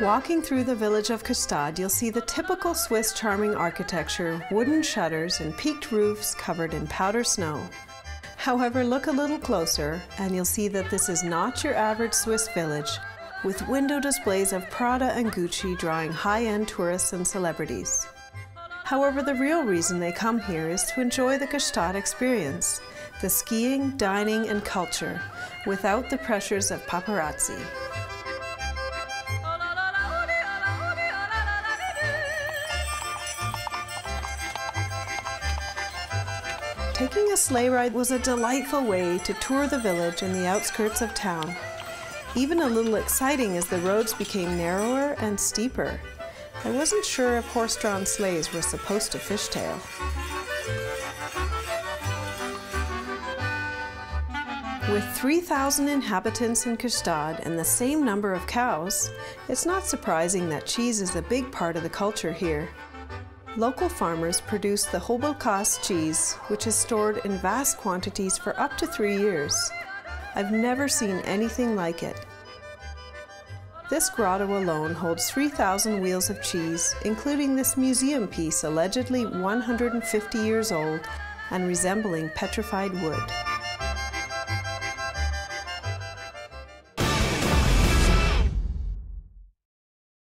Walking through the village of Gstaad, you'll see the typical Swiss charming architecture, wooden shutters and peaked roofs covered in powder snow. However, look a little closer and you'll see that this is not your average Swiss village, with window displays of Prada and Gucci drawing high-end tourists and celebrities. However, the real reason they come here is to enjoy the Gstaad experience, the skiing, dining, and culture, without the pressures of paparazzi. Taking a sleigh ride was a delightful way to tour the village and the outskirts of town. Even a little exciting as the roads became narrower and steeper. I wasn't sure if horse-drawn sleighs were supposed to fishtail. With 3,000 inhabitants in Gstaad and the same number of cows, it's not surprising that cheese is a big part of the culture here. Local farmers produce the Hobelkäse cheese, which is stored in vast quantities for up to three years. I've never seen anything like it. This grotto alone holds 3,000 wheels of cheese, including this museum piece allegedly 150 years old and resembling petrified wood.